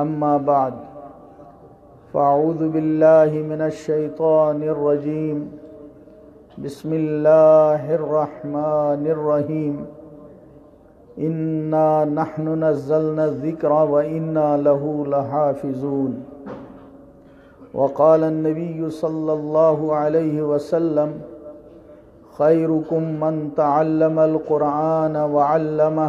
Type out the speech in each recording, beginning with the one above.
अम्मा बाद फ़ाउदबिल्लिमिनशैतरजीम बसमीम इन्ना नहनु नज़लना ज़िक्र व इन्ना लहू लहाफिजून वक़ाल नबी सल्लल्लाहु अलैहि वसल्लम खैरुकुम मन तल्लम व वल्लमह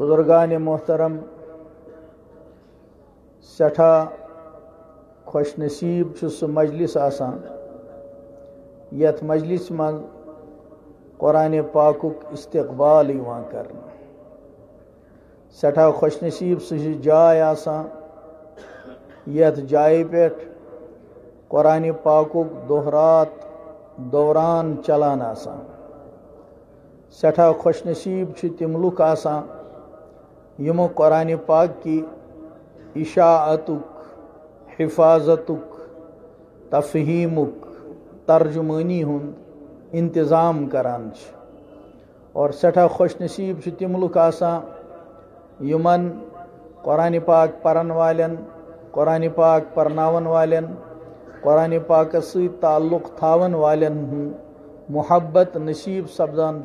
बुजुर्गान मोहतरम सठा खुश नसीब सह मजलिस आसान यथ मजलिस मज कुरान पाकुक इस्तकबाल कर सठा खुश नसीब सह जाय पे कुरान पाकुक दोहरात दौरान चलान आसान। सठा खुश नसीब तम लुक यमो कुरान पाक की इशाअतुक, हिफाजतुक, तफहीमुक तर्जुमानी हुंद इंतज़ाम करान और सठा खुश नसीब तम लुक यमन कुरान पाक परन वालन कुरान पाक परनावन वालन कुरान पाक ताल्लुक थावन वालन मोहब्बत नसीब सपदान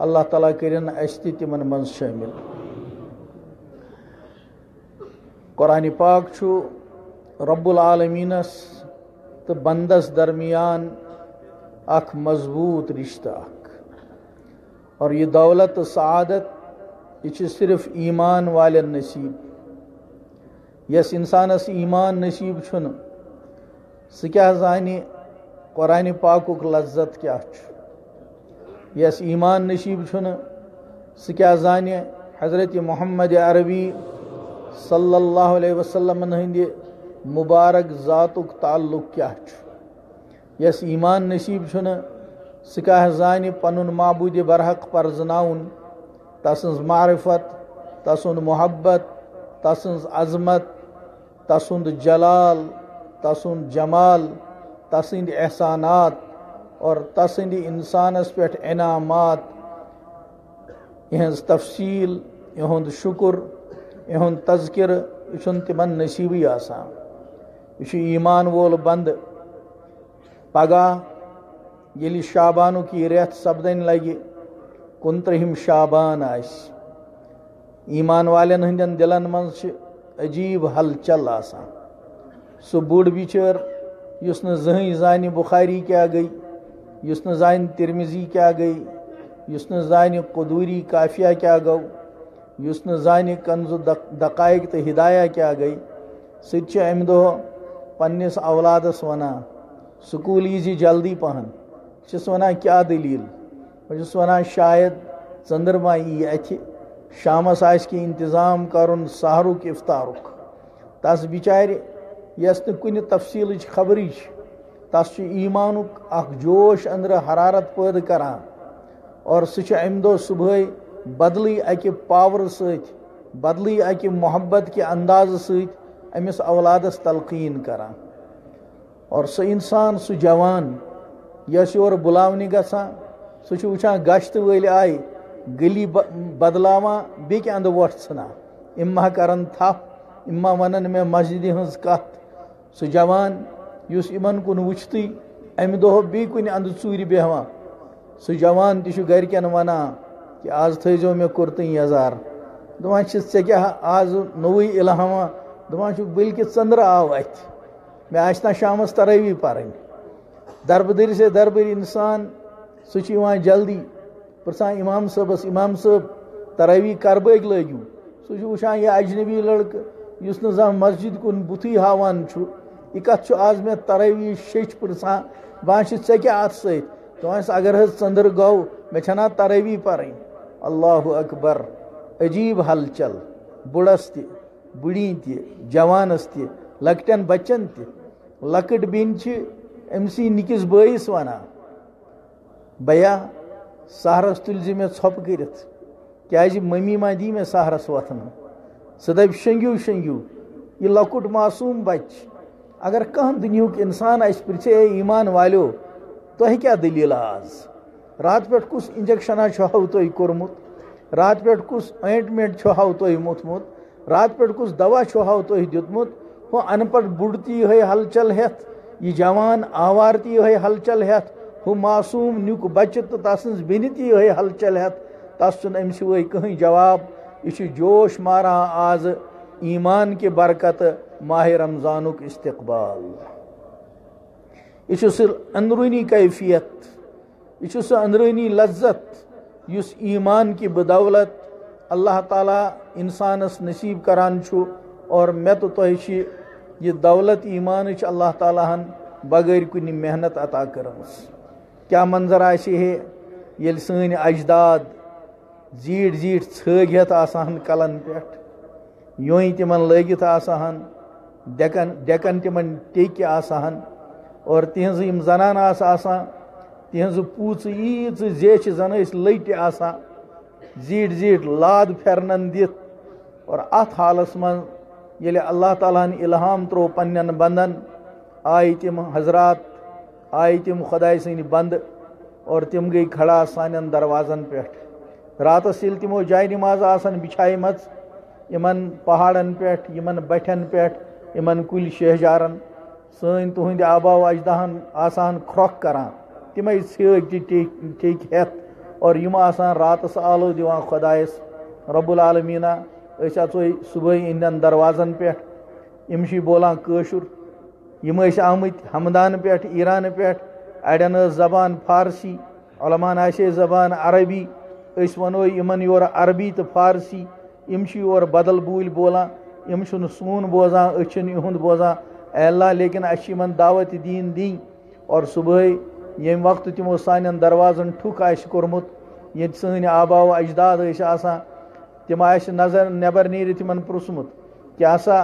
अल्लाह तला करिन अस तिमन मज शामिल कुरान पाक रब्बुल आलमीनस तो बंदस दरमियान अख मज़बूत रिश्ता अख। और ये दौलत सआदत यह सिर्फ़ ईमान वाल नसीब। यस इंसानस ईमान नसीब सह क्या कुरान पाकुक लज्जत क्या यस, ईमान नसीब सह क्या जाने, हज़रत मोहम्मद अरबी सल्लल्लाहु अलैहि हंदि मुबारक ज़ातुक ताल्लुक क्या यस, ईमान नसीब सह जान पन मबूद बरहक परजनाउन तसज मारिफत तसुंद मोहब्बत तसज अजमत तसुंद जलाल तसुंद जमाल तसंद एहसानात और तसंद इंसानस पे इनामात। इहज तफसील इहुंद शुक्र इहुंद तस्किर यह तिमन नसीबी आसान। यह ईमान वोल बंद। पगह ये शाबानुक यह रेत सपदन लगे कुन त्रिम शाबान ईमान वालन हंदन दिलन मज अजीब हलचल सह बुढ़ बिचर न जहन जान बुखारी क्या गई न जान तिरमिजी क्या गई न जान कदूरी काफिया क्या गो न जान कंजु दकाइक तो हिदाया क्या गई। सह अम पन्नस औलादस वनान स्कूल यी जल्दी पहन। वनान क्या दलील? बस वनान शायद चंद्रमा यी अथ आस कि कर सहरुक इफ्तारुक तस बिचार कुन तफसील खबरी तस ईमानुक अख जोश अंदर हरारत पैद करान और सह सुबह बदली अकि पावर सत बदली अकि मोहब्बत के अंदाज सत अमिस औलादस तलकीन करान और सह इंसान सह जवान यस योर बुलावनी गसान सह वुचान गश्त वल आय गली बदलावा बेक अंद वोट तना इम्मा करन थप इम्मा वनन मे मस्जिद हज कत सह जवान युस इमन कुन वुचत अमि दो बे कुन अंद चूर बेहवान सह जवान तह गरकन वना कि आज थो मे कुर्त यजार दपान ऐ क्या आज नोवे इलहमा दपान बल्कि चंद्र आव अत मे आना शाम तरावी पर दरबदरी से दरबदरी इंसान सह जल्दी। पुरसान इमाम सबस इमाम सब तरावी करबैक लगिव सह वुचान यह अजनबी लड़क इस मस्जिद कुन बुथी हावान यह कत आज मे तरावी शेच पुरसान बह ऐ क्या अत सत अगर हज चंद्र गो मे छना तरावी पर अल्लाह अकबर, अजीब हलचल बुड़स त बुड़ी त जवानस त लकटन बच्चन त लकट बेन अमसी निकिस बस वना। भैया, सहरस तुल मे छप कर क्या मम्मी मा दी मे सहरस वथन? सह दप शंगू शंगू यह लकुट मासूम बच। अगर कह दुनियुक इंसान पृछे ईमान वालो तुह क्या दलील आज? रात पे कुस इंजेक्शना हाव तुह कोर्मुत। रात पे कुस ऑइंटमेंट हाव तुह मुथमुत रात पे कुस दवा हाव तुह दितमुत वो अनपढ़ बुढ़ ती हलचल हेत। यह जवान आवार ती हलचल हेत। हु मासूम नुक बच्चे तो तसन बेन ती हलचल हेत। तस चुन अम सिवे कहीं जवाब। यह जोश मारा आज ईमान के बरकत माह रमजानुक इस्तबाल यह अंदरूनी कैफियत। यह अंदरूनी लज्जत। इस ईमान की बदौलत। अल्लाह ताला इंसानस नसीब करान और मे तो तह यह दौलत ईमान अल्लाह ताला बगैर कुन मेहनत अता कर क्या मंजर ये सन अजदाद जीट जीट छगित आसान कलन पे यों तिमन लगित आसान डेकन डेकन तिमन टेक आसान और यम जनान आसान तिहज पूच ईच जेच जन लट आसान जीट जीट लाद फेरन दित और अत हालस मन ये अल्लाह ताला इल्हाम त्रो पन्न बंदन। आय तिम हजरात आय तम खुदा सन बंद। और तम गई खड़ा सान दरवाजन पे रात ये तमो जाय नमाज़ आसन बिछाम इन पहाड़न पे इन बठन पे इन कुल शहजारन। सन तुंद आबा अजदाहन आसान ख्रोख करान तमें टेक हेत और यम रातस आलो दिवान खुदायस। रबुल आलमीना सुबह इन दरवाजन पे यम बोलान कशुर। यम हमदान पे ईरान पे अड़न जबान फारसी अलमान आशे जबान अरबी। वनो इन योर अरबी तो फारसी। यम योर बदल बूल बोलान यम सून बोजान इहुंद बोजान अल्लाह लेकिन अन दावत दीन दी। और सुबह ये वक्त तमो सान दरवाजन ठुक कोर्मुत ये सन आबा अजदाद तम नज़र नबर नीर तिमन पुरुसमुत क्या सा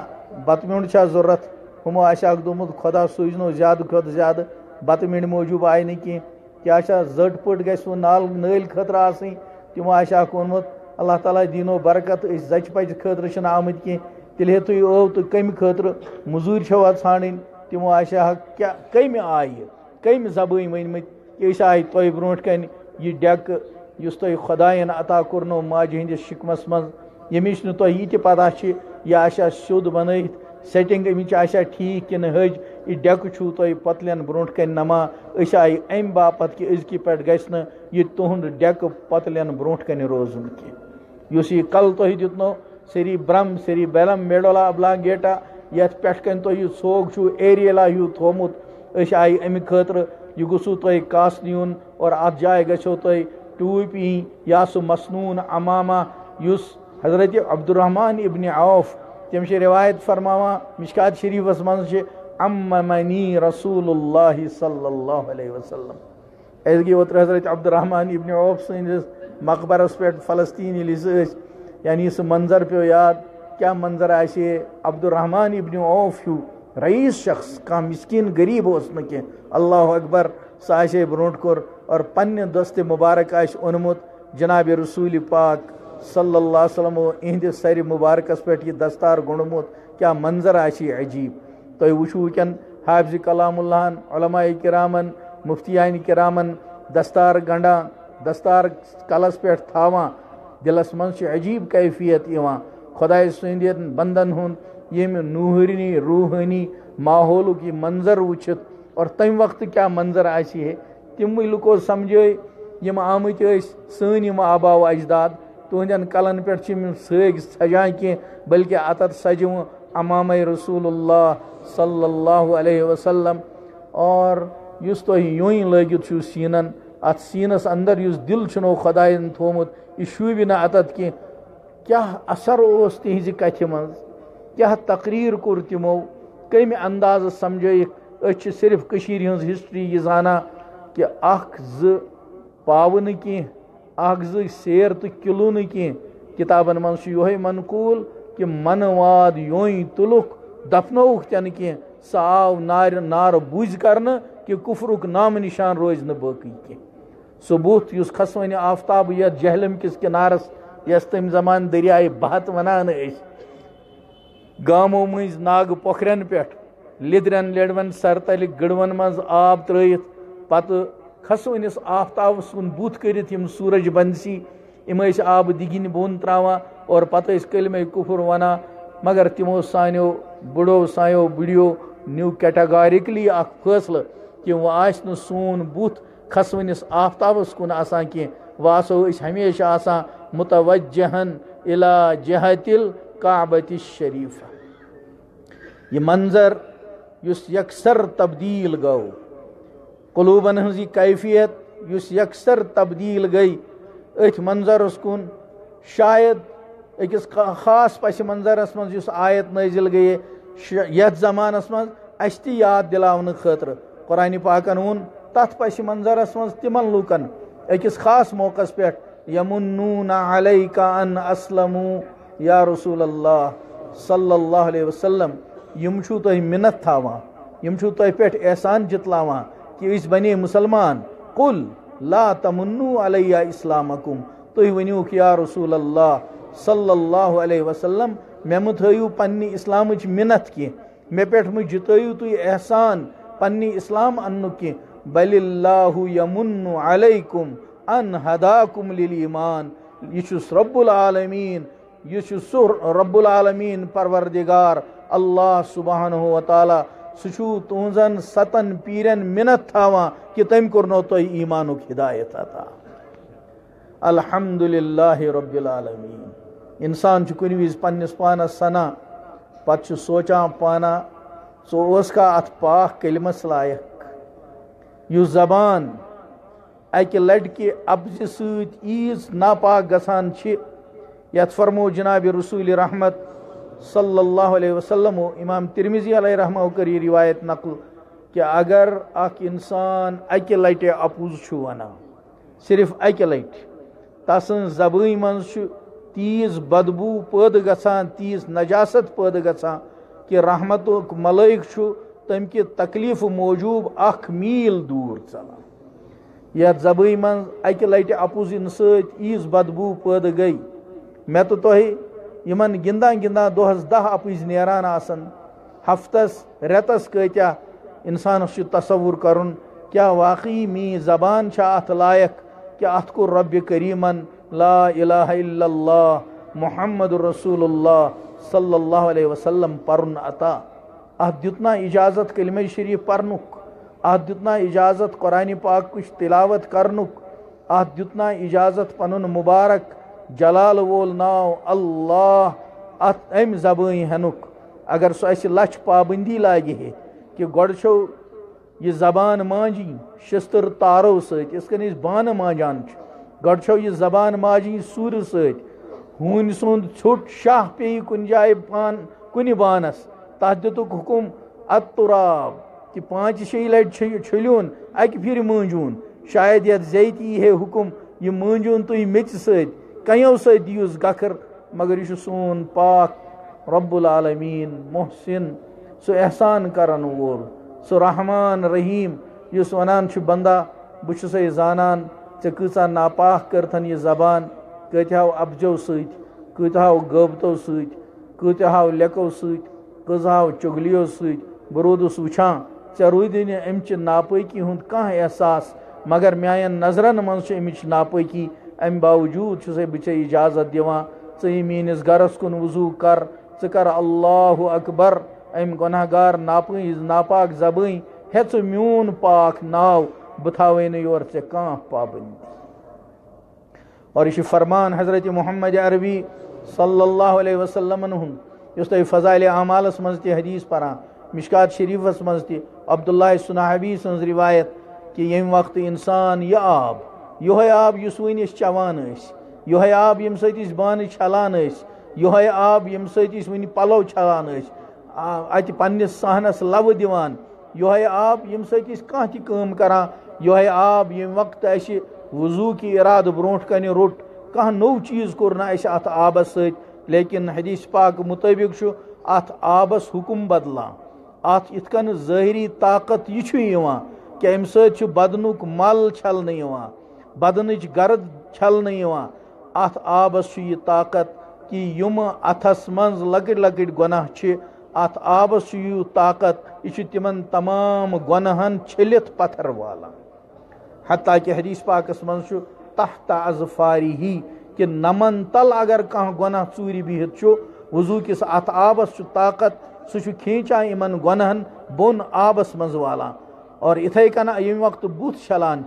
बतम्यूंड ज़रूरत हमो दोमुत खुदा सूजनो ज़्यादा खुद ज़्यादा बत मिंड मौजूब आय न कह क्या जट पट गो नाल नल खतर आसनी तमो आशा वोनमुत अल्लाह ताला दीनो बरकत जच पच खतर आमत कह तेल हे तुम तो कम खतर मजूर छवा ान तमो क्या कम आय कम जबान वनमत ये आय तुह ब्रो कन यह डेक इस तुह अता कर्नो माज हंदिस शिकमस मज यमिश तुह यह पता यह आशा सिद बनत सेटिंग अमिच आशा ठीक कि हज यह डेक तुम पतलन ब्रो कन नमा अस आय अम बापत कि अजक पे गह तुंद डेक ब्रो कन रोजन कह युस कल तुह दिनो सरी ब्रम सरी बेलम मेडोला अबलांगेटा यथ पे तुह सोग एरियला हूँ थोमुत आई अमि खतर यह कास नुन और अत जाए गो टूप ई या सह मसनून अमामा युस हज़रत अब्दुलरहमान इबन औफ। तम रिवायत फरमावा, मिशकात शरीफस मज रसूल सल्लल्लाहु अलैहि वसल्लम। अस गई ओतर हज़रत अब्दुलरहमान इबन औफ सैनिस मकबरस पे फलस्तीन यानी सह मंजर पे याद, क्या मंजर आशे अब्दुलरहमान इबन औफ हूँ रईस शख्स कह मिसकिन, गरीब उस अल्लाह अकबर सह आशे ब्रोट कोर और पन्ने दस्त मुबारक ओनमुत जनाब रसूल पाक सल्लल्लाहु अलैहि वसल्लम इहंदिस सर मुबारकस पे यह दस्तार गुणमुत। क्या मंजर अजीब। तुम वो वैन हाफज कलामुल्लाहन करामन मुफ्तियान करामन, दस्तार गंडा, दस्तार कलस पे थावा दिलस मज अजीब कैफियत खुदा सद बंदन हूँ यम नूहरनी, रूहनी, माहौल यह मंजर वुचित और तम वक्त क्या मंजर आए तम लुको समझे, यम आमत सन आबाव अजदाद। तुहन कलन पे सग सजान कह बल्कि अत सजव अमाम रसूल सल्लल्लाहु अलैहि वसल्लम। और युस तुह यूँ लगित सीनन। अत सीनस अंदर युस दिल छो खुदायन थोमुत। यह शूबि न अत कह क्या असर उस तिज कथ मज? क्या तकरीर कोर तमो? कम अंदाज समझ सिर्फ़ कशीर हज हिस्ट्री यह जाना कि अख ज पाव कह सेर तो किलो न कह किताबन मज मनकूल कि मनवाद यों तुलुक दफनोक तन कह सह नार नार बुझ कर कि कुफरुक नाम निशान रोज न बाकी कह सबूत उस खसवन आफ्ताब ये जहलम किस किनारस यस तम जमान दरियाए बहत वनान गामो मज नाग पोखरन पे लिदरन लेडवन सरतल गड़वन मज आब त्रत पत खसवनिस आफ्ताब सुन कर सूरज बंसी इम आब दिगिन बोन त्रावा और पत कलम कुफुर वना मगर तमो सानो बुढ़ो सायो बुढ़ियो न्यू कैटेगोरिकली फैसल कि वह सोन बुत खसवनिस आफ्ताबस कुन आसान कह वह आसो हमेशा मुतवजहन इला जहतिल काबत शरीफ। यह मंजर, युस यकसर तब्दील गो कलूबन हज कैफियत, युस यकसर तब्दील गई। अथ मंजरस कुन शायद अकिस खास पस मंजरस मज आयत नाजिल गई यथ जमानस मज अस याद खतर। कुरान पाकन वोन तथ पस मंजरस मज तिमन लूकन। अकिस खास मौकस पे, यमुन्नून अलैका अन असलमू। या रसूल अल्लाह सल्लल्लाहु अलैहि वसल्लम यम छु तुह मिन्नत थावान यम छु तुह पे एहसान जितलावान कि इस बने मुसलमान कुल ला तमुन्नू अलैया इस्लामकुम तुह वनियो या रसूल अल्लाह सल्लल्लाहु अलैहि वसल्लम मे मु थयू पन्नी इस्लामच मिन्नत की मे पे मु जितयू तुह एहसान पन्नी इस्लाम अन्नु की बलिल्लाहु यमुन्नु अलैकुम अन हदाकुम लिल ईमान यह रब्बुल आलमीन यह रब्बुल आलमीन परवरदिगार अल्लाह सुबहान व ताला सह तुहन सतन पीरन मिनत थावा कि तम कर्नो तुह ईमानुक हिदायत अता अल्हम्दुलिल्लाह रब्बिल आलमीन इंसान कुन विज पानस सना पत सोचा पाना सोस अत पाक कलमस लायक यु जबान अकि लड़कि अब्ज सीज नापाक गसान फरमो जनाब रसूल रहमत सल्लल्लाहु अलैहि वसल्लम इमाम तिरमिजी रहमा कर ये रिवायत नकल कि अगर अख इंसान अकि लटि अपुज वन सिर्फ़ अकि लटि तसन जबन मन तीज बदबू पैद गसान तीज नजासत पैद गसान कि रहमत मलैक तम तकलीफ़ मौजूब अख मील दूर चलान यथ जबन मन अकि अपुज इन सज बदबू पैद गई मे तो तुह यमन गिंदा गिंदा दोहस दह अपज आसन। हफ्तस, रेतस कत्या, इंसान तस्वुर कर क्या वाकई मी जबान अत लायक कि अत को रब करीमन, ला इलाह मोहम्मद रसूल सल्लल्लाहु अलैहि वसल्लम पर्न अता। अत दितना इजाज़त कलम शरीफ पर्नुक अत दितना इजाज़त कुरान पाक तिलावत करनुक अत दितना इजाज़त पन मुबारक जलाल वोल नाव अल्लाह अत अम जबान हेनुक अगर सह अस लछ पाबंदी लागे है कि गोड़ छो यह जबान मांजी शिस्तर तारो सत बान मांजान गोड़ छो यह जबान मांजी सूर सत हून सुंद छुट शाह पे कुन जाए पान कुन बानस तथ दितुक हुकुम अतुराब कि पाँच शे लट छुन अक फिर मूंजून शायद ये जैती है हुकुम यह मूंजून तुम मेच सत कयो सत गखर मगर यह सोन, पाक, रब्बुल आलमीन, मोहसिन, सो एहसान करन वोल सो रहमान रहीम युस वनान बंदा बहुत जानान ऐ कचा नापाक करथन यह जबान कत्याव अबजो सत्याव गबतो सत्याव लेको सत्याव चुगलियो सत बह रोदस वुचान ऐ रूद अमच नापाकी हूँ कह एहसास, मगर मान नजरन मज नापाकी अम बावजूद बे इजाज़त दिवान े मीनिस गरस कुन वज़ू कर कर अकबर अम गुनहगार नाप नापाक जबन हे मून पाक नाव बह थवे योर ऐ कह पाबंदी और यह फरमान हज़रत मोहम्मद अरबी अलैहि वसल्लम हुन तुम फ़ज़ाइल अमालस मज हदीस पान मिशकात शरीफस मज तब्दुल्ला सुनाहबी सज रिवायत कि यम वक्त इंसान यह आब योह आब वन चवान योह आब यम सत बान छलान योह आब यम सत छलान अत पन्नस लव दिवान योह आब यम सत कह तम करान आब यम वक्त अस वज़ू की इराद ब्रोट कन रोट कह नो चीज़ कोर अत आबस लेकिन हदीस पाक मुताबिक अत आबस हुकुम बदलान अत इथकन ज़ाहरी ताकत यह कि अम सत बदनुक मल छल बदन गर्द छल अत आबस यह ताकत कि यम अथस मज लकट लकट गुनाह अत आबस यू ताकत यह तिमन तमाम गुनहन छलित पत्थर वाला। हती कि हदीस पाकस मज तहत अजफारी ही कि नमन तल अगर कह गुनाह चूर बिहित वज़ू किस अत आबस ताकत सह इन गुनहन, बोन आबस मज वाला। और इथे कन यम वक्त बुत छलान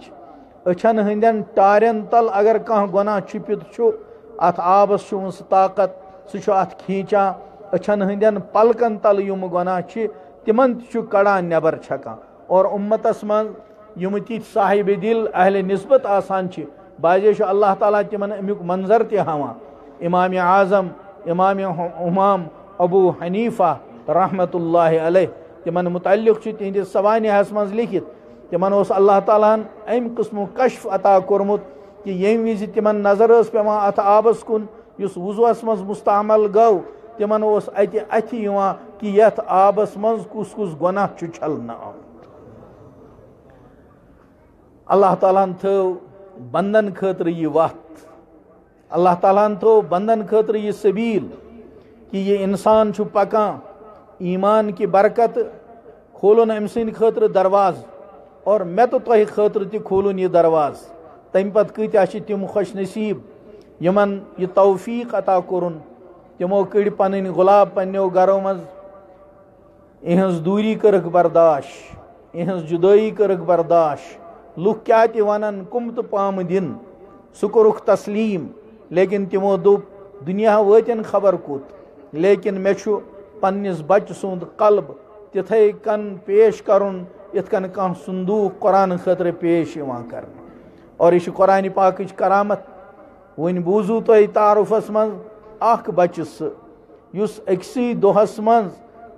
अछन हंदन टारन तल अगर कह गुनाह छिपित अत आबस ताकत सह अत खींचान अछन हंदन पलकन तल यम गुनाह तिमन कड़ान नबर छकान और उम्मतस मज यम ति दिल, अहल नस्बत आसान बाजे अल्लाह ताला तिमन अमुक मंजर तहावान इमाम आज़म, इमाम उमाम, अबू हनीफा रहमत तिमन मुतल तिहस सवानियास मज लिखित। तिमन अल्लाह तालान अम कस्म कशफ अता कोर्मुत कि यम विज तिमन नज़र पे अत आबस कुन वजुअस मज मुस्तमल गो तिमन अत अथ कि यथ आबस मज कुस कुस गुनाह छलना अल्लाह ताला थो बंदन खतर यह वत अल्लाह ताला बंदन खतर यह सबील कि यह इंसान पकान ईमान की बरकत खोलन अम सद खतर दरवाज और मे तो तह खतर तह खोलन यह दरवाज। तम पत कत्या तम खुश नसीब। यमन यह तौफीक अता कोरुन। तमो कड़ पन गुलाब पन्नो गरो मज। इहज दूरी करक बर्दाश। इहज जुदाई करक बर्दाश। लुख क्या तन कम तो पाम दिन। सह तस्लीम। लेकिन तमो दोप दुनिया वतन खबर कुत। लेकिन मे पन्निस बच सुंद कल्ब। तिथे कन पेश करुन। कह संदूक कुरान खतर पेश कर और यह कुरान पाक करामत, वन बूजू तुम तारुफस मज अख बच सुस अक्सी दोहस मज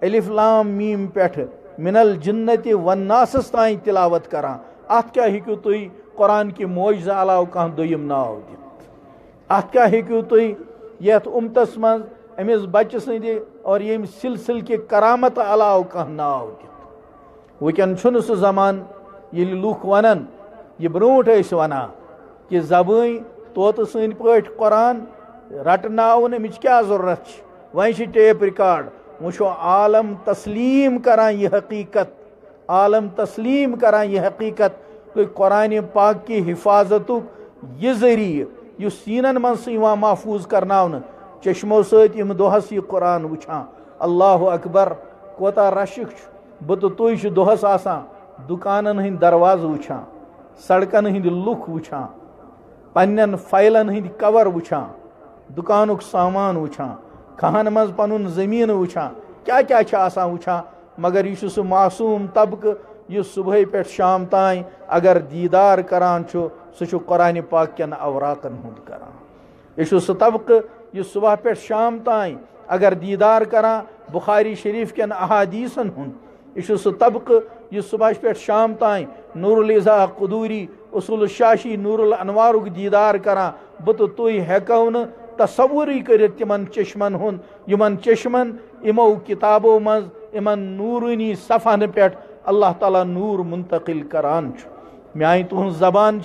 अलिफ्लाम मीम पे मिनल जिन्नत वन्नासस तान तिलावत करान अत क्या हेकू तुम कुरान कि मोज अलाव कह दुम नाव दित क्या हेकू तुम यथ उमतस मज अमिस बच्चे और यम सिलसिल के करामत अलाव कह नाव दित वकन सह जमान ये लूख वन यह ब्रोट वन कि जबान तोत सन पे कुरान रटनावन अमिच क्या ज़रूरत वन टेप रिकॉर्ड वो आलम तस्लीम करान यह हकीकत आलम तस्लीम करान यह हकीकत तो कुरान पाक की हिफाजत यह ज़रिए सीनन मज महफूज करना चश्मो सम दोहस यह कुरान वुचान अकबर कोता रशिक बह तो तुह दोहस आसान दुकानन हंद दरवाज वुचान सड़कन हंद लुक वुचान पन्न फाइलन हंद कवर वुचान दुकानुक सामान वुछान खहन मज पन ज़मीन वुछान क्या क्या वुछान मगर यह सह मासूम तबक यह सुबह पे शाम तान अगर दीदार करान सह कुरान पाक कन अवरातन हूँ करान यह सह तबक यह सुबह पे शाम तान अगर दीदार करान बुखारी शरीफ कन अहादीसन हूँ यह सह तबक यह सुबह पे शाम तान नूरलिजा कदूरी, उसूल शाशी, नूरुल अनवारुक दीदार करान बह तो हेको न तस्वुर कर चश्मन हुन। यमन चश्मन, इमो किताबो मज, इमन नूरनी सफन पे अल्लाह ताला नूर मुंतकिल करान म्यान तुहन जबान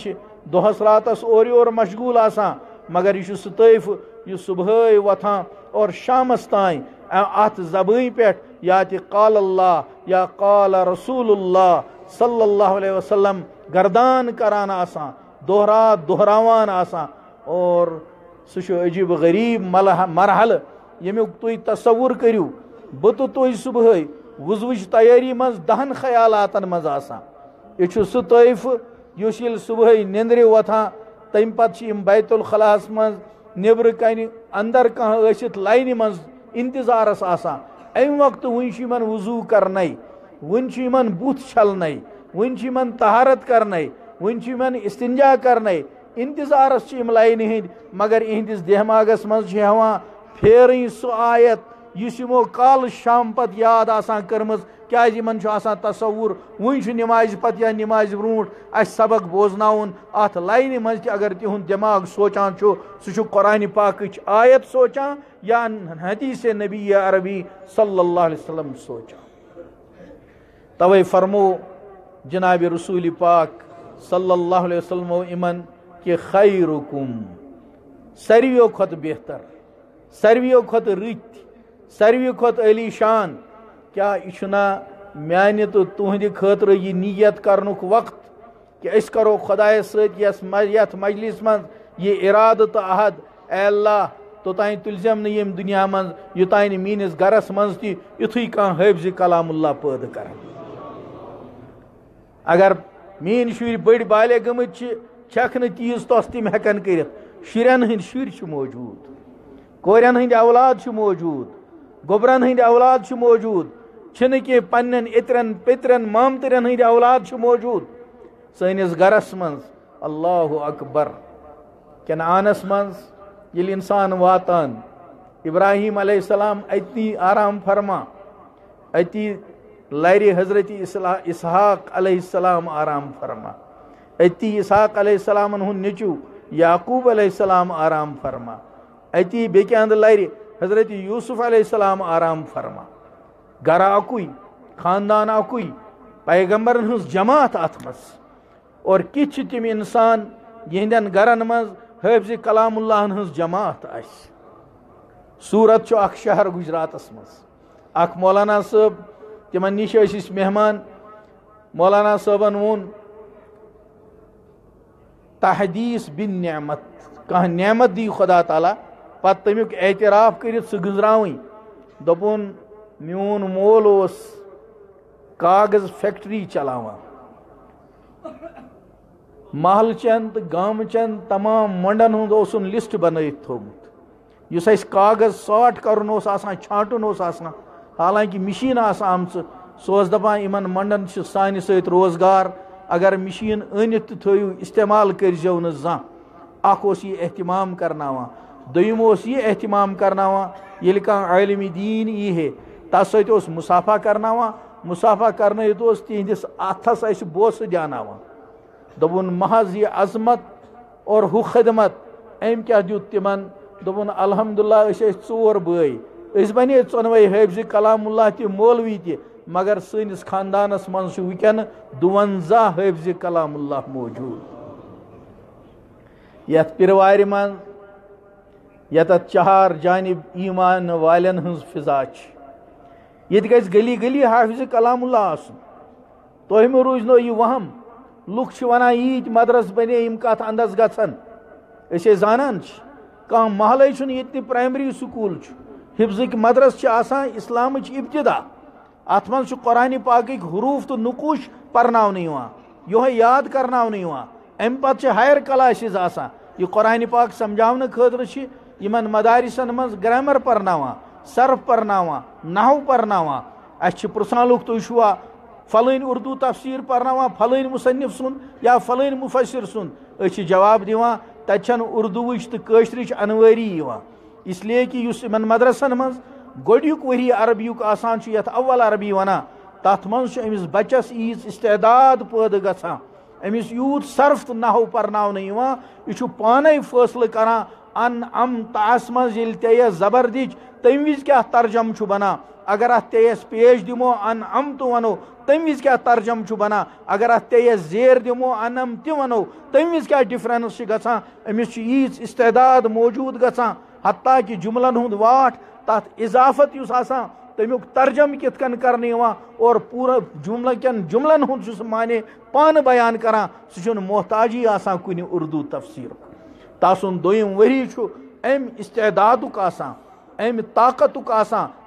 दोहस रातस और योर मशगूल आसान मगर यह सतैफ यह सुबह वथान और शामस तान अत जबान पे या अल्लाह या काल रसूल सल्लल्लाहु अलैहि वसल्लम, गर्दान करान आसान, दोहरा दोहरावान आसान, और सह अजीब गरीब मरहल यमुक तुम तस्वुर करू बह तो सुबह वुजवच तैयारी मज, दहन ख्यालातन मज यह सह तैफ इस सुबह निंद्र वथान तम पे बैतुल खलास मज, नबर कन अंदर कह लाइन मज, इंतजारस अम वक्त वन वज़ू करन वन बुथ छलन वन तहारत करन वन इस्तिंजा करन इंतजारस लाइन हंद मगर इहंदिस दिमागस मज फेर सह आयत यमो काल शाम पत याद आसान कर्म क्या तस्वुर वन नमाज़ पत या नमाज़ ब्रूट अ सबक बोजन अत लाइन मज अगर तिहुंद दिमाग सोचान सह पाक आयत सोचान या हदीस नबी अरबी सल्लल्लाहु अलैहि वसल्लम सोचान तवे फरमो, जनाब रसूल पाक सल्लल्लाहु अलैहि वसल्लम इमन कि खैरुकुम। सारियों खत बेहतर सारियों खत रित सारवी खुत अली शान। क्या यह मानि तो तुहद खतर यह नीयत कर वक्त कि करो खुदाय सत मजलिस मज ये इराद तो अहद अल्लाह तोतान तुलजम नम दुनिया मज योतान मीनिस गरस मज तुथु कह हफ्ज पैद कर अगर मीन शुर बड़ बाले गमत छक तीज तस तम हेकन कर शुरन हंद शुर मौजूद कोरन हंद औलाद मौजूद गोबरन हंद औलाद मौजूद कि पन्न इतरन पितरन मामतरन हंद औलाद मौजूद सनिस गरस अकबर कनानस मज ये इंसान वातान इब्राहिम सलाम अति आराम फरमा अति लर हज़रत इसहाक सलाम आराम फरमा अति इसहाक हूँ नचू याकूब सलाम आराम फरमा अति बेक अंद लर यूसुफ सलाम आराम फरमा गर अकुई खानदान अकुई पैगंबर जमात अत और किछ तम इंसान यहंदन गरन मज हफ्ज कलामुल्लाह जमात सूरत शहर गुजरात मज मौलाना साहब तिमन नश मेहमान मौलाना साहबन वोन तहदीस बिन नमत कह नमत दी खुदा ताला पत तमुक एतराफ कर गुजरावी दोपुन मून मोल कागज़ फैक्ट्री चलावा महल तो गाम तमाम मंडन हूँ लिस्ट बन थोमुत कागज़ साट कर छाटन हालाँकि मशीन आम सो दपान इन मंडन सान सत रोज़गार, अगर मशीन अनित थो इस्तेमाल कर जा। अख यह एहतमाम करना दोम यह एहतमाम करना ये आलमी दीन यी है। तस मुसाफा करना मुसाफा कर तिहदिस अथस बोस दियाना दोपन महज यह अजमत और हु खदमत अम क्या दुत तिमन दोपन अलहमदुल्ला चोर बे बने चोनवे हफ्ज कलामुल्ला त मौलवी त मगर सनिस खानदानस मज वुकन दुवंजा हफ्ज कलामुल्ला मौजूद यथ पिरवार मज यत चार जानब ईमान वालन हज फिजा ये गली गली हाफिज कलामुल्ला तुम रूज नो यह वहम लुख वन ईद मदरस बने कत अंदस गन जानान कह महल ये प्राइमरी स्कूल हिफ्जिक मदरस इस्लाम इब्तदा अत मज कुरान पाक हरूफ तो नकूश पर्न यो याद करना अम पे हायर क्लास यह कुरान पाक समझा खतर यमन मदारिसन मज ग्रामर परनावा सर्फ परनावा नहव परनावा अस पृसान लुक छुआ फलन उर्दू तफसीर परनावा फलन मुसनिफ सुन या फलन मुफसर सुन अस जवाब दिवान तन उर्दू तो कशर अनवरी इसलिए कि इन मदरसन मज गोड्युक वरी अरबियुक आसान यथ अव्वल अरबी वना तथ मज अमिस बच्चस ईज इस्तेदाद पैद गसान अमिस यूत सर्फ तो नहव परनावन यह पान फैसल करान अन अम तास मज ये जबर तम विज क्या तर्जम बना अगर अत तेस पेश दिमो, अन अम तो वनो तम विज क्या तर्जम बना? अगर अत तेस जेर दिमो, अन अम ति वनो तम विज क्या डिफरेंस गसान अमिस ईज इस्तेदाद मौजूद गसान हत्ता कि जुमलन हुंद वाट तथ इजाफत तमुक तर्जम कित करने और पूरा जुमल कन जुमलन हुंद माने पान बयान करान सह मोहताजी कुन उर्दू तफसीर। तसुन दोम वरी अम इस्तेदादुक अम ताकतुक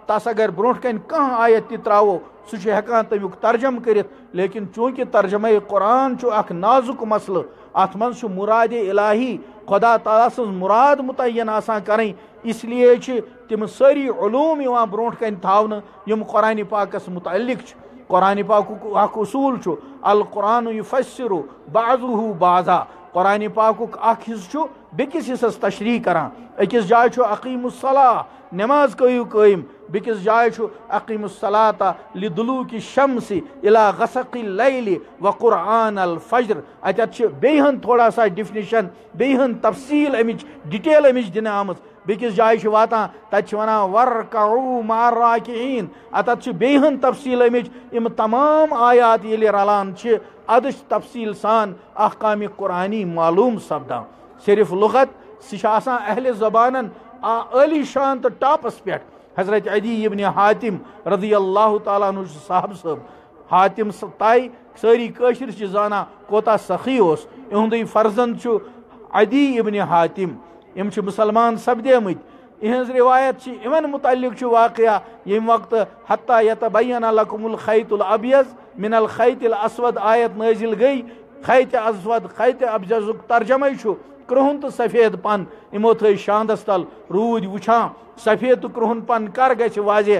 तस अगर ब्रो कन कह आयत ति त्रो सह तमुक तर्जम कर लेकिन चूँकि तर्जम कुरान नाजुक मसल अत मज मुराद इलाही, खुदा तला मुराद मुतन करें। इसलिए तम सारी ूम ब्रो कन यम कुरान पाकस मुतलिक कुरान पाक उसूल अल कुरान बाजू बाजा। कुरान पाक हिस्स बेकिस हिस्सस तशरी करान अकिस जाय अकीम सलाह नमाज़ कयू कयम बिकिस जाय अकीम सलाता लिदलू की शम्स इला गसक लैल व कुरान अल फजर अत बेहन थोड़ा सा डिफिनिशन बेहन तफसील अमिच डिटेल अमिच दिन आम बेकिस जाय वातान तत वन वर कऊ माराकीन अत बेहन तफसील अमिच इम तमाम आयात ये रलान अदश तफसील सान अहकाम कुरानी मालूम सपदान सिर्फ़ लुगत सह अहल जबान अली शान तो टापस पे हज़रत अदी इबन हातिम रदी अल्लाह तु साहब सब हातिम ताई सारी कशर जाना कोता सखी उस इहुंद फर्जन अदी इबन हातिम इम मुसलमान सपदेम इहज रिवायत इन मुतलिक वाक़ ये वक्त हत्ता यतबैन लकुमुल खैतुल अबियज, मिनल खैतिल आयत नाजिल गई, खैत असवद, खैत अबजजुक तर्जमे क्रोहन तो सफ़ेद पन, इमो थ शांदस तल रूद वुछान सफ़ेद तो क्रोहन पन कर ग वाजे।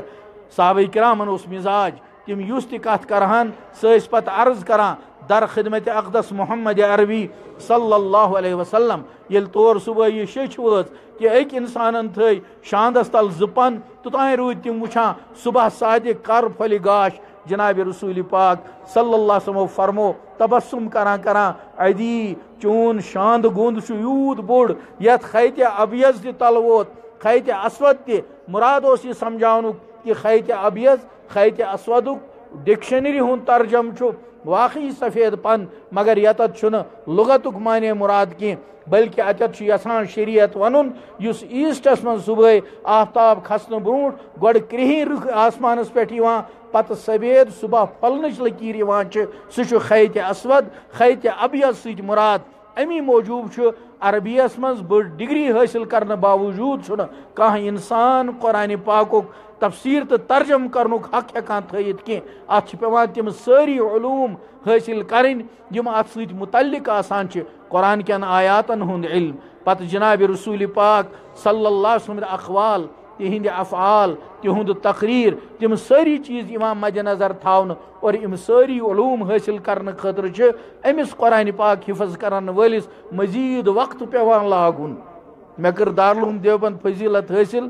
साहब करामन मिजाज, तम युस कत करहान, सस पत करान दर खिदमत अकदस मोहम्मद अरबी सल्लल्लाहु अलैहि वसल्लम ये तोर सुबह यह शेच वज कि अक इंसान थ शांदस तल जपन तोतान रूद तम वुछान सुबह सादिक कर फल गाश जनाब रसूल पाक सल्लल्लाहु फरमो तबस्सुम करा करा अदी चून शांद गुंद यूत बोड़ यथ खैत अबियज तल वोत खैत असवद त मुराद यह समझान कि खैत अबियज खैत असवद डिक्शनरी हूँ तर्जम वाकई सफ़ेद पन, मगर यत लुगत माने मुराद कह बल्कि अतत यसान शरीयत वन ईस्टस मन सुबह, आफ्ताब खसन ब्रो गोड क्रिहिन रुख आसमान पे पत सफ़ेद सुबह फलन लकीर सह खैत असवद, खैत अबियत सत मुराद। अमी मौजूब अरबियस मज बड़ डिग्री हासिल करने बावजूद कह इंसान कुरान पाक तफसीर तो तर्जम कर हक हेकान थत कह पे तम सारी ूम हासिल करें मुतलिक आसान कुरान हुंद इल्म पत जनाब रसूल पाक अलैहि अखवाल तिहद अफ़ाल तिहुंद तकरीर तम सारी चीज़ मद्दनज़र थावन और इम सारी ूम हासिल कर खतर अमिस कुरान पाक हिफज करान वलिस मजीद वक्त पेवान लागुन मे कर दारूम देवबंद फजीलत हासिल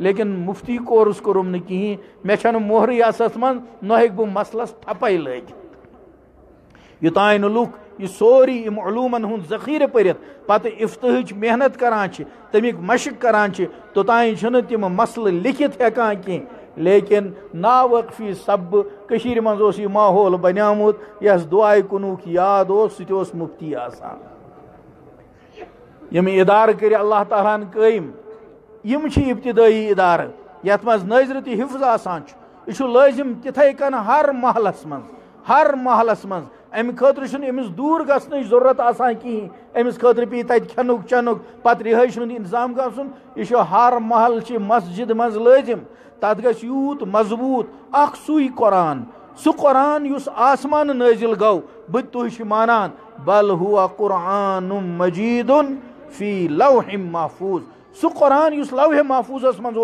लेकिन मुफ्ती कोर्स न कहीं मे मोहर अस मन न हेक मसलस ठपे लग युतान लुक यह सोरी इम अलूमन हूँ जखीर पर पत इफ्तह मेहनत करान तमिक मशक करान तोतान तम मसल लिखित हेकान कह लेकिन नावकफी सब मज माहौल बनियामुत, यस दुआए कुनुक याद सह मुफ्ती आसान। यम इदार कर अल्लाह ताला कयम यम इब्तदाई इदार यथ मज नज़र तो हिफ्ज आसान यह लाजिम तिथे कन हर महलस मज हर महलस मज अमि खतर अमिस दूर गसन ज़रूरत आसान कहीं अमिस खतर पी तत खनुक चनुक पत रिहाइश इंतज़ाम गसन यह हर महल मस्जिद मज लाजिम तत यूत मज़बूत अख सुई कुरान सह कुरान युस आसमान नाजिल गो बुत तुह मानान बल हुआ कुरान मजीद फ़ी लौह महफूज। सह कुरान, युस लौह महफूजस मज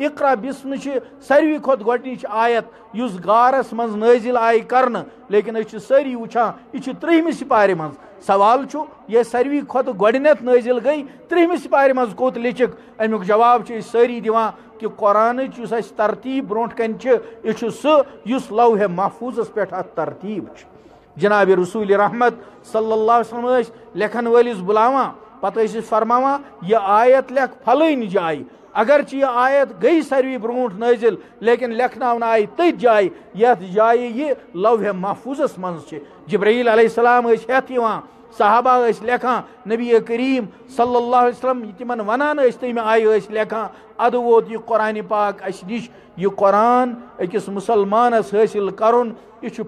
इकरा बिस्म सारे खुद गोच आयत। उस गारस मज नाजिल आई कर लेकिन सारी वुचान यह त्रिहमि सिपारे मज। सवाल ये सारे खुद गोडनथ नाजिल गई, त्रिहमि सिपारे मज कोत लिचिक? अमुक जवाब सारी दिवान कि कुरान तरतीब ब्रोट कन यह लौह महफूजस पे तरतीब जनाब रसूल रहमत सल्लल्लाहु लेखन वलिस बुलावा। पत फरमा यह आयत लेख फलन जाय अगर यह आयत गई सारे ब्रोट नाजिल, लेकिन लेखन आई तथ जाय ये लौह महफूजस मज जब्राईल अलैहिस्सलाम सहाबा लेखान नबी करीम वसल्लम तिमन वनान तमें आय लेखान अद वोत यह कुरान पाक अस नश यह कुरान अकिस मुसलमानस हासिल कर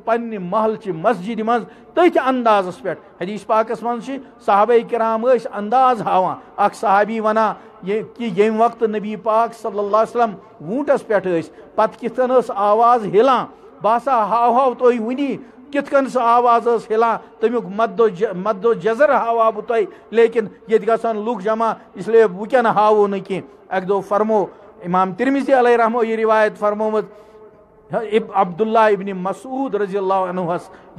पन्ने महल मस्जिद मज तथ अंदाजस पे हदीस पाकस मज साहब कराम अंदाज हावान अख सहाबी वना कि ये वक्त नबी पाक वसल्लम वूटस पे पत कितन आवाज़ हिलान बसा हाव हाव तुम कित कन सह आवाज़ हिलान तमुक मद्दो मद्दो जजर हावा बह तुम लेकिन ये गसान लुक जमा, इसलिए वह हावो न कह अक दो फरमो, इमाम तिरमिजी अल रहमो, ये रिवायत फरमोमत अब्दुल्ला इबन मसूद रज़ी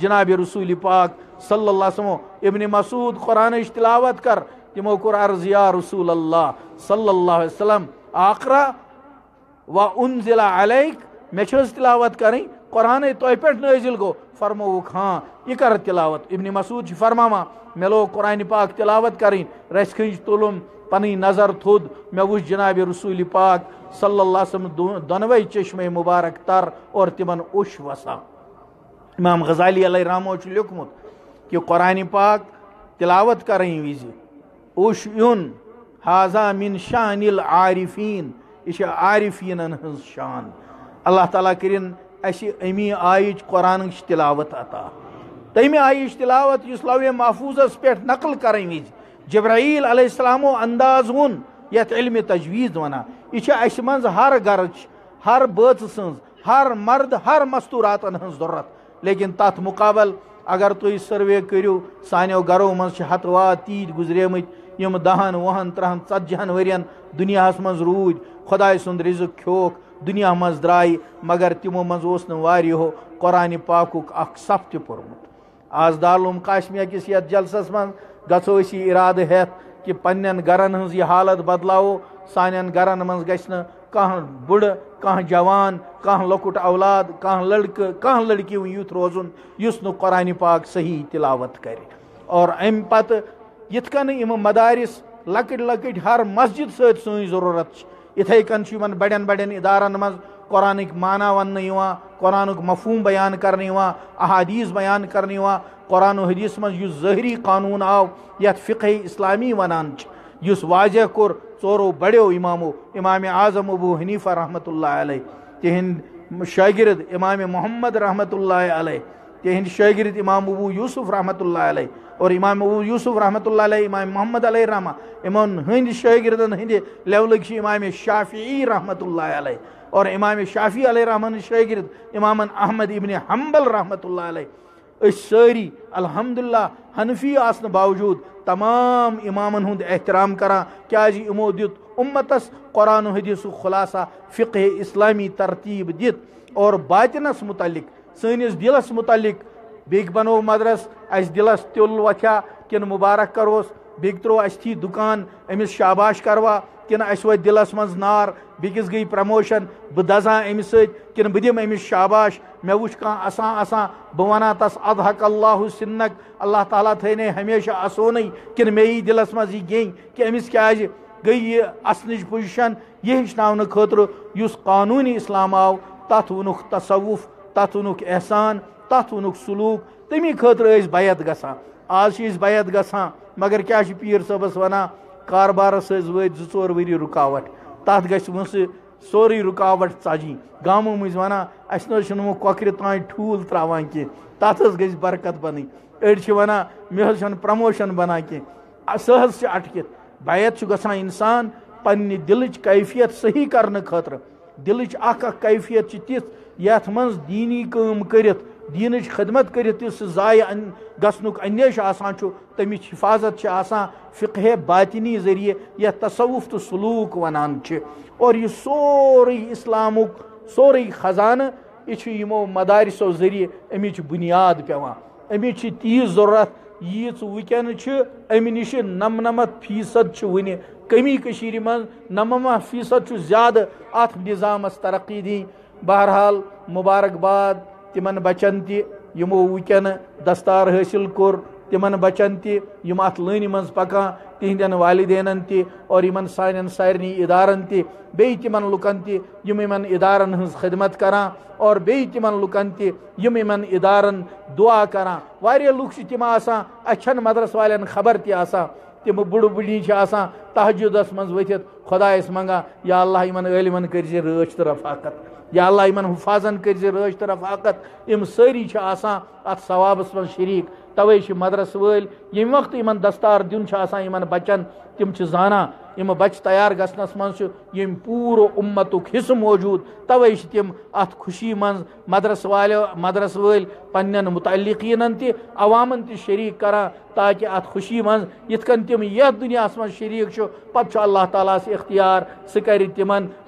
जनाब रसूल पाक सल्लल्लाहु इबन मसूद कुरान तिलावत कर तमो कोर अर्ज़, या रसूल अल्लाह सल्लल्लाहु अलैहि वसल्लम, आकरा, व उनजिला अलैक, मे तिलावत करें, कुरान तुह पे नाजिल गो। फरमोक हाँ यह कर तिलावत। इबन मसूद फरमामा, मे लोग कुरान पाक तिलावत करें। रस खज तुलुम, पन नज़र थोद। मे वो जनाब रसूल पाक सल्लम दोनवे चश्मे मुबारक तर और तिमन उश वसा। इमाम गजाली रामो लिखमुत कि कुरान पाक तिलावत करें उश युन, हाजा मिन शानिल आरिफीन। यह हज शान। अल्लाह ताला करिन अमी आयच कुरान तिलावत अता तमें आयच तिलावत इस लवे महफूजस पे नकल कर विज जब्राईल अलैहिस्सलामो अंदाज वोन इल्म तजवीज़ वना यह मज हर गर्च हर बच हर मर्द हर मस्तूरातन हज ज़रूरत लेकिन तथ मुकाबल अगर तुम सर्वे करो सानो गरो मज हतवा तीत गुजरेम यम दहन वहन त्रहन षतजहन वरियन दुनिया मज रूद खुदा सुंद रिजुक खोक दुनिया मज द्राय मगर तमो वो कुरान अख सफ तोर्मुत आज दालूम काश्मीर किस ये जलसस मज गो इराद हेत कि पन्न गरन हज यह हालत बदलावो सान गरन मज ग कह बुड़ कह जवान, कह लकुट औलाद, कह लड़क, कह लड़की युथ रोजुन, युस कुरान पाक सही तिलावत कर। और अम पत कन इम मदारिस लकट लकट हर मस्जिद सत ज़रूरत इथे कन बड़न बड़न इदारन मज माना वन कुरानुक मफहूम बयान कर अहादीस बयान कर कुरान हदीस मज जहरी कानून आव ये फ़िक़ इस्लामी वनान इस वाजह कोर चोरो बड़ो इमामो, इमाम आज़म अबू हनीफ़ा रहमत तिहद शागिर्द इमाम मोहम्मद रहमत तिहद शागिर्द इमाम अबू यूसुफ रहमत और इमाम अबू यूसुफ रहमत इमाम मोहम्मद रहमा इमान हंद शागिर्दन हंद लेवल इमाम शाफ़ी रहमत और इमाम शाफ़ी रहमान शागिर्द इमाम अहमद इबन हम्बल रहमत सारी अलहमदिल्ला हनफी आसन बावजूद तमाम इमामन हूँ एहतराम करान क्या इमो दित उम्मतस कुरान हदीस खुलासा फ़िक़ इस्लामी तरतीब दित और बातिनस मुतलिक सनिस दिलस मुतलिक बेग बनो मदरस अस दिलस तिल वथ्या किन मुबारक करोस बेग त्रो अस थी दुकान अमिस शाबाश करवा कि अस वो दिलस मज नार बिकिस गई प्रमोशन बह दजा अमिस कि बह दिम अमिस शाबाश मे वुच कह असा असा बह वना तस अदहक अल्लाह सिन्नक अल्लाह ताला थे हमेशा असोन कि मे दिलस मज यह गे कि अमिस क्या गई ये असनच पोजिशन यह हेचन खतर कानूनी इस्लाम आव तथ वनुक तसवुफ तथ एहसान तथ सलूक, तमी खतर बैत गसान आज बैत गसान मगर क्या पीर सबस वना? कारबारस वो ज़ोर वरी रुकावट। तथ गस सोरे रुकावट ची गामो मज वन, अस कौकर तान ठूल त्रावान कह तथ गई बरकत बन। अड़ वन मे प्रमोशन बना कह सह अटकित बैत गसान इंसान दिल कैफियत सही कर खतर। दिल कैफियत तिथ यथ मज दीनी कम कर दीन खदमत कर जाय गसनुक अंदेश तमिच हिफाजत फ़िक़ बातिनी ज़रिए यह तसवुफ तो सलूक वनान और यह सोरे इस्लामुक सोरे खजान यमो मदारसो ज़रिए अमिच बुनियाद पेवान अमिच तीज ज़रूरत यीच वुकन अमि नश नमनमत फ़ीसद वन कमी मज नममा फ़ीसद ज़्यादा अत निज़ामस तरक्की दी बहरहाल मुबारकबाद, तिमन बचन तमो वुकन दस्तार हासिल कोर, तिमन बचन तम अत लान मज पकान तिहद वालदेन तर इन सान सारे इदारन ते। तिमन लुकन तम इन इदारन हज खदमत करान और बे तिमन लुकन तम इन इदारन दुआ करान वारिया लुक तम अच्छन मदरस वाले खबर तम बुड़ बुड़ी तहजुदस मज वथित खुदायस या अल्लाह इन कर तो रफाकत। या अल्लाह इन हुफाजन कर रच तो रफाकत यम सारी अत सवाबस मज शरीक तवे मदरस वल यम वक्त इन दस्तार दिन इन बचन तम जाना यम बच तैयार गसनस मं पूर उम्मतुक हिस्स मौजूद तवे तम अत खुशी मं मदरस वाल मदरस वल पन्न मुतलिकीन तवामन त शरीक कर ताकि अत खुशी मं यन तम यथ दुनिया मं शरीक पे अल्लाह ताला इख्तियार सह कर तिमन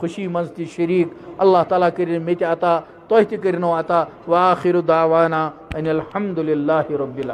खुशी मं त शरीक अल्लाह ताला कर मे अता तुह तह अता वाखिर दावाना अन अलहमदिल्ला रबिल